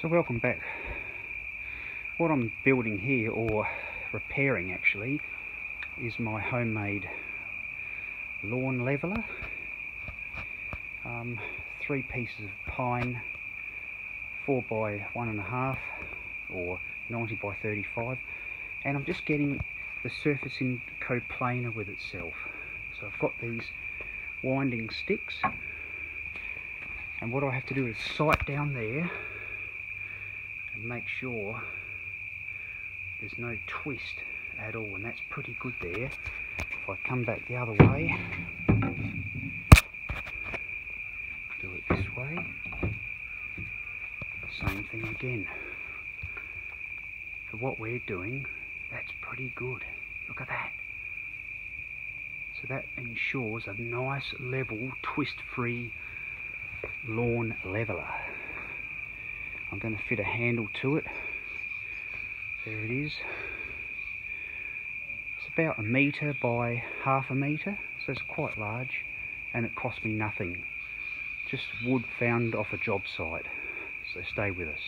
So welcome back. What I'm building here, or repairing actually, is my homemade lawn leveler. Um, three pieces of pine, four by one and a half, or 90 by 35, and I'm just getting the surface in coplanar with itself. So I've got these winding sticks, and what I have to do is sight down there and make sure there's no twist at all and that's pretty good there. If I come back the other way do it this way same thing again. For what we're doing that's pretty good. Look at that. So that ensures a nice level twist free lawn leveler I'm going to fit a handle to it. There it is. It's about a metre by half a metre, so it's quite large, and it cost me nothing. Just wood found off a job site, so stay with us.